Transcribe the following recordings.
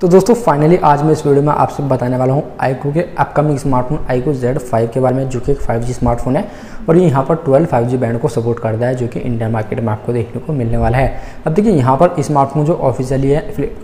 तो दोस्तों फाइनली आज मैं इस वीडियो में आपसे बताने वाला हूँ आईको के अपकमिंग स्मार्टफ़ोन आईकू Z5 के बारे में, जो कि एक 5G स्मार्टफ़ोन है, और ये यहाँ पर 12 5G बैंड को सपोर्ट करता है, जो कि इंडियन मार्केट में आपको देखने को मिलने वाला है। अब देखिए, यहाँ पर स्मार्टफ़ोन जो ऑफिशियली है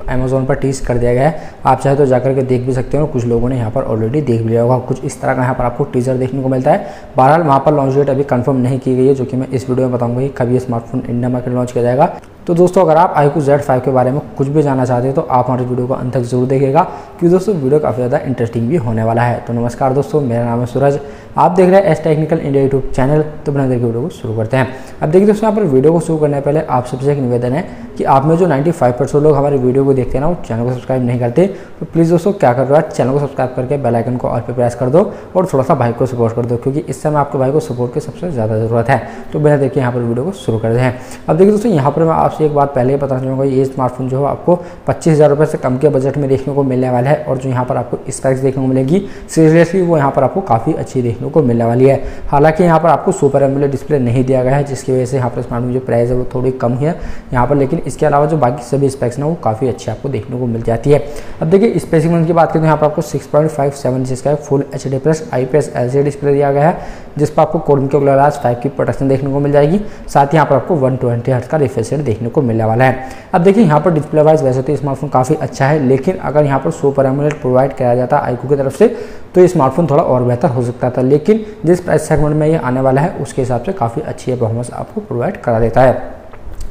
अमेजोन पर टीस कर दिया गया है। आप चाहे तो जाकर के देख भी सकते हो कुछ लोगों ने यहाँ पर ऑलरेडी देख लिया होगा। कुछ इस तरह का यहाँ पर आपको टीजर देखने को मिलता है। बहरहाल, वहाँ पर लॉन्च डेट अभी कन्फर्म नहीं की गई है, जो कि मैं इस वीडियो में बताऊँगा कि कभी स्मार्टफ़ोन इंडिया मार्केट लॉन्च किया जाएगा। तो दोस्तों, अगर आप आई जेड फाइव के बारे में कुछ भी जानना चाहते हैं तो आप हमारे वीडियो को अंत तक ज़रूर देखिएगा, क्योंकि दोस्तों, वीडियो काफ़ी ज़्यादा इंटरेस्टिंग भी होने वाला है। तो नमस्कार दोस्तों, मेरा नाम है सूरज। आप देख रहे हैं S technical India YouTube channel तो बना देखिए वीडियो को शुरू करते हैं। अब देखिए दोस्तों, यहाँ पर वीडियो को शुरू करने पहले आप सबसे एक निवेदन है कि आप में जो 95 परसेंट लोग हमारे वीडियो को देखते हैं ना, वो चैनल को सब्सक्राइब नहीं करते तो प्लीज़ दोस्तों, क्या कर रहा है? चैनल को सब्सक्राइब करके बेल आइकन को ऑल पे प्रेस कर दो और थोड़ा सा भाई को सपोर्ट कर दो, क्योंकि इस समय आपके भाई को सपोर्ट की सबसे ज़्यादा ज़रूरत है। तो बिना देखिए यहाँ पर वीडियो को शुरू करते हैं। अब देखिए दोस्तों, यहाँ पर मैं आपसे एक बात पहले ही बताना चाहूँगा ये स्मार्टफ़ोन जो है आपको पच्चीस हज़ार रुपये से कम के बजट में देखने को मिलने वाला है और जो यहाँ पर आपको स्पेक्स देखने को मिलेगी सीरियसली वो यहाँ पर आपको काफ़ी अच्छी देखने को मिलने वाली है। हालाँकि यहाँ पर आपको सुपर एमुलेट डिस्प्ले नहीं दिया गया है, जिसकी वजह से यहाँ पर स्मार्टफ़ोन जो प्राइस है वो थोड़ी कम है यहाँ पर, लेकिन इसके अलावा जो बाकी सभी स्पेक्स ना वो काफ़ी अच्छी आपको देखने को मिल जाती है। अब देखिए स्पेसिफिकेशन की बात करें तो यहाँ पर आपको सिक्स पॉइंट फाइव सेवन जिसका full H D plus I P S L C display दिया गया है, जिस पर आपको कोड के ग्लास फाइव की प्रोटेक्शन देखने को मिल जाएगी। साथ ही यहाँ पर आपको वन ट्वेंटी हर्ट का रिफ्रेश रेट देखने को मिलने वाला है। अब देखिए, यहाँ पर डिस्प्ले वाइज वैसे तो स्मार्टफ़ोन काफ़ी अच्छा है, लेकिन अगर यहाँ पर सो पैरामीटर प्रोवाइड कराया जाता है आईकू की तरफ़ से तो ये स्मार्टफ़ोन थोड़ा और बेहतर हो सकता था। लेकिन जिस प्राइस सेगमेंट में ये आने वाला है, उसके हिसाब से काफ़ी अच्छी परफॉर्मेंस आपको प्रोवाइड करा देता है।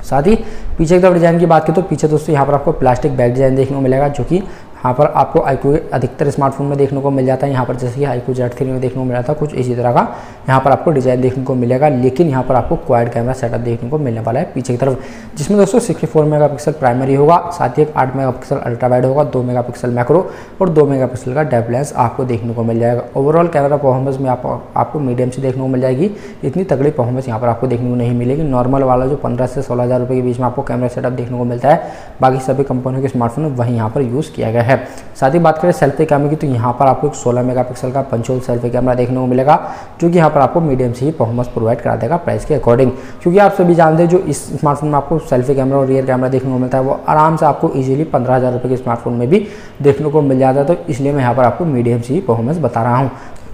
साथ ही पीछे की तरफ़ डिज़ाइन की बात करें तो पीछे दोस्तों यहाँ पर आपको प्लास्टिक बैग डिज़ाइन देखने को मिलेगा, जो कि यहाँ पर आपको आईक्यू अधिकतर स्मार्टफ़ोन में देखने को मिल जाता है। यहाँ पर जैसे कि आईक्यू जेड थ्री में देखने को मिला था कुछ इसी तरह का। यहाँ पर आपको डिज़ाइन देखने को मिलेगा लेकिन यहाँ पर आपको क्वाइड कैमरा सेटअप देखने को मिलने वाला है पीछे की तरफ़। जिसमें दोस्तों sixty four mega pixel primary होगा साथ ही एक आठ मेगा पिक्सल अल्ट्रा वाइड होगा दो मेगा पिक्सल मैक्रो और दो मेगा पिक्सल का डेप लेंस आपको देखने को मिल जाएगा। ओवरऑल कैमरा परफॉर्मेंस में आप, आपको मीडियम से देखने को मिल जाएगी। इतनी तगड़ी परफॉर्मेंस यहाँ पर आपको देखने को नहीं मिलेगी। नॉर्मल वाला जो पंद्रह से सोलह हज़ार रुपये के बीच में आपको कैमरा सेटअप देखने को मिलता है। बाकी सभी कंपनियों के स्मार्टफ़ोन वहीं यहाँ पर यूज़ किया गया है। साथ ही बात करें सेल्फी कैमरे की तो यहाँ पर आपको एक 16 मेगापिक्सल का पंचोल सेल्फी कैमरा देखने को मिलेगा, जो कि यहाँ पर आपको मीडियम से ही परफॉर्मेंस प्रोवाइड करा देगा प्राइस के अकॉर्डिंग क्योंकि आप सभी जानते हैं, जो इस स्मार्टफ़ोन में आपको सेल्फी कैमरा और रियर कैमरा देखने को मिलता है, वो आराम से आपको ईजिली पंद्रह हज़ार के स्मार्टफ़ोन में भी देखने को मिल जाता है। तो इसलिए मैं यहाँ पर आपको मीडियम से ही परफॉर्मेंस बता रहा हूँ।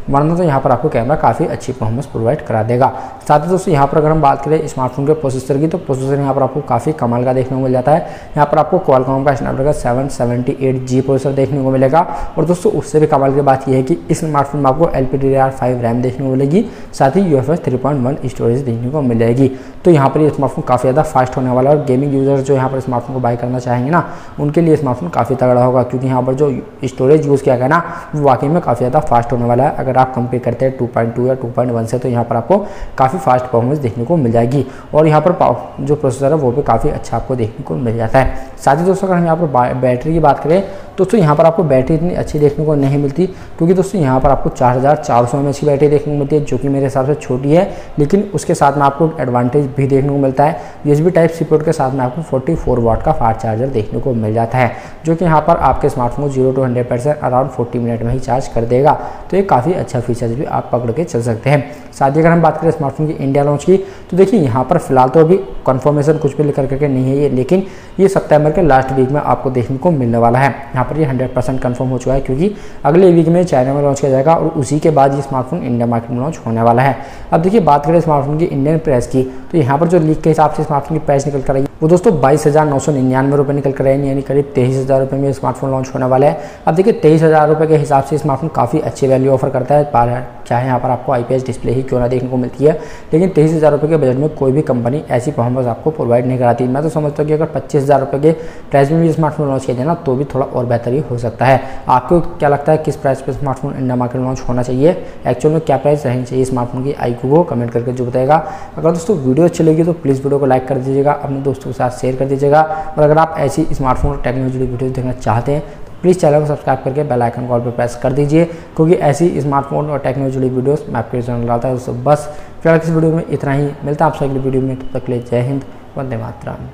वरना तो यहाँ पर आपको कैमरा काफ़ी अच्छी परफॉर्मेंस प्रोवाइड करा देगा। साथ ही दोस्तों, यहाँ पर अगर हम बात करें स्मार्टफ़ोन के प्रोसेसर की तो प्रोसेसर यहाँ पर आपको काफ़ी कमाल का देखने को मिल जाता है। यहाँ पर आपको क्वालकॉम का Snapdragon seven seventy eight G processor देखने को मिलेगा। और दोस्तों, उससे भी कमाल की बात यह है कि इस स्मार्टफ़ोन में आपको एल पी डी रैम देखने को मिलेगी, साथ ही U F S three point one storage देखने को मिल जाएगी तो यहाँ पर ये स्मार्टफ़ोन काफ़ी ज़्यादा फास्ट होने वाला है और गेमिंग यूज़र जो यहाँ पर स्मार्टफ़ोन को बाय करना चाहेंगे ना, उनके लिए स्मार्टफ़ोन काफ़ी तगड़ा होगा क्योंकि यहाँ पर जो स्टोरेज यूज़ किया गया ना, वो वाकई में काफ़ी ज़्यादा फास्ट होने वाला है। अगर आप कंपेयर करते हैं 2.2 या 2.1 से तो यहाँ पर आपको काफ़ी फास्ट परफॉर्मेंस देखने को मिल जाएगी और यहाँ पर जो प्रोसेसर है, वो भी काफ़ी अच्छा आपको देखने को मिल जाता है। साथ ही दोस्तों, अगर हम यहाँ पर बैटरी की बात करें दोस्तों, यहाँ पर आपको बैटरी इतनी अच्छी देखने को नहीं मिलती, क्योंकि दोस्तों, यहाँ पर आपको चार हज़ार चार सौ की बैटरी देखने को मिलती है, जो कि मेरे हिसाब से छोटी है, लेकिन उसके साथ में आपको एडवांटेज भी देखने को मिलता है। यूएसबी टाइप सी पोर्ट के साथ में आपको 44 वाट का फास्ट चार्जर देखने को मिल जाता है, जो कि यहाँ पर आपके smartphone zero to hundred percent around forty minute में ही चार्ज कर देगा। तो ये काफ़ी अच्छा फीचर्स भी आप पकड़ के चल सकते हैं। साथ ही अगर हम बात करें स्मार्टफ़ोन की इंडिया लॉन्च की तो देखिए, यहाँ पर फ़िलहाल तो अभी कन्फर्मेशन कुछ भी लेकर करके नहीं है ये, लेकिन ये सितंबर के लास्ट वीक में आपको देखने को मिलने वाला है। यहाँ पर ये हंड्रेड परसेंट कन्फर्म हो चुका है क्योंकि अगले वीक में चाइना में लॉन्च किया जाएगा और उसी के बाद ये स्मार्टफ़ोन इंडिया मार्केट में लॉन्च होने वाला है। अब देखिए बात करें स्मार्टफ़ोन की इंडियन प्राइस की तो यहाँ पर जो लीक के हिसाब से स्मार्टफ़ोन की प्राइस निकल कर रही वो दोस्तों बाईस हज़ार नौ सौ निन्यानवे रुपये निकल कर रहे हैं, यानी करीब तेईस हज़ार रुपये में स्मार्टफ़ोन लॉन्च होने वाला है। अब देखिए, तेईस हज़ार रुपये के हिसाब से स्मार्टफ़ोन काफ़ी अच्छी वैल्यू ऑफ़र करता है। चाहे यहाँ पर आपको आईपीएस डिस्प्ले ही क्यों ना देखने को मिलती है, लेकिन तेईस हज़ार रुपये के बजट में कोई भी कंपनी ऐसी परफॉर्मेंस आपको प्रोवाइड नहीं कराती। मैं तो समझता हूँ कि अगर पच्चीस हज़ार रुपये के प्राइस में भी स्मार्टफ़ोन लॉन्च किया जाए ना तो भी थोड़ा और बेहतर ही हो सकता है। आपको क्या लगता है किस प्राइस पर स्मार्टफ़ोन इंडिया मार्केट लॉन्च होना चाहिए? एक्चुअल में क्या प्राइस रहनी चाहिए स्मार्टफ़ोन की? आई को कमेंट करके जो बताएगा। अगर दोस्तों वीडियो अच्छी लगी तो प्लीज़ वीडियो को लाइक कर दीजिएगा। अपने दोस्तों के साथ शेयर कर दीजिएगा। और अगर आप ऐसी स्मार्टफ़ोन और टेक्नोलॉजी वीडियो देखना चाहते हैं तो प्लीज़ चैनल को सब्सक्राइब करके बेल आइकन कॉल पर प्रेस कर दीजिए, क्योंकि ऐसी स्मार्टफ़ोन और टेक्नोलॉजी वीडियोस मैं आपके चैनल लाता है। तो बस फिर इस वीडियो में इतना ही। मिलता है आपसे अगली वीडियो में। तब तक ले जय हिंद, वंदे मातरम।